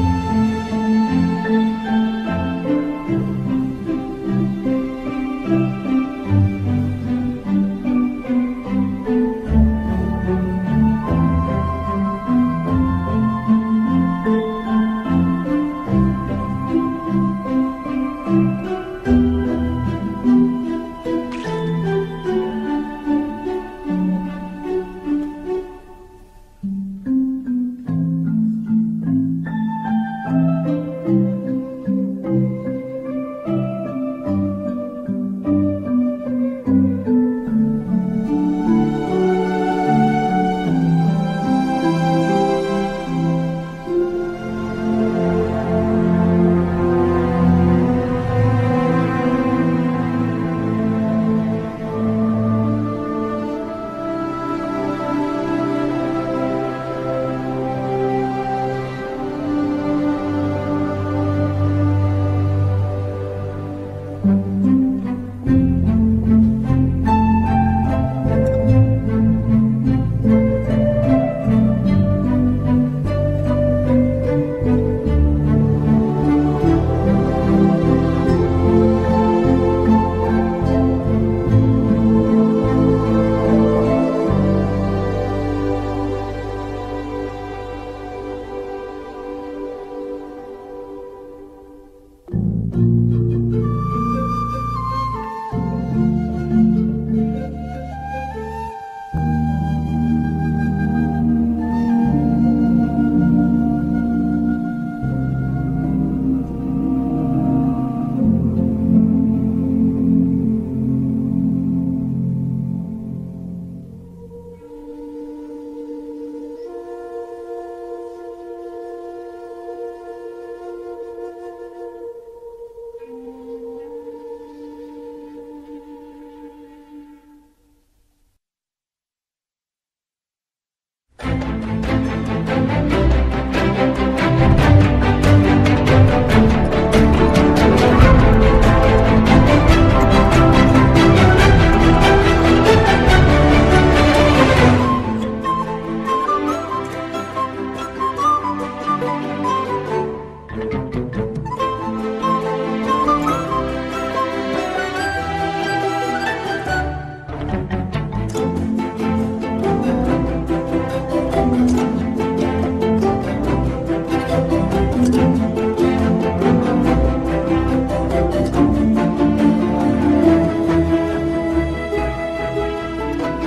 Música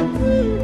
Ooh.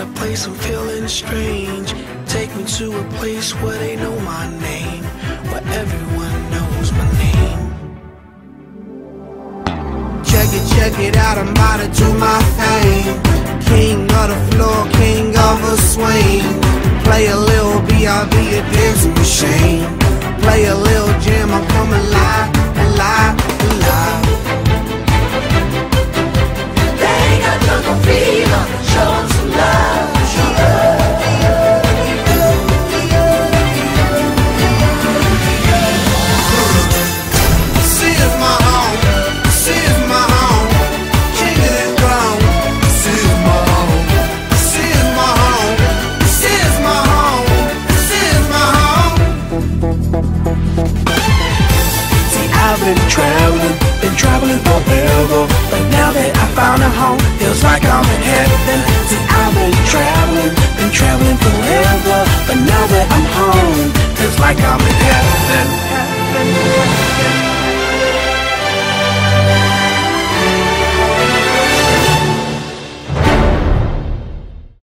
A place I'm feeling strange. Take me to a place where they know my name, where everyone knows my name. Check it, check it out, I'm about to do my thing. King of the floor, king of the swing. Play a little B.I.B. a dancing machine. Play a little jam, I'm like I'm in heaven.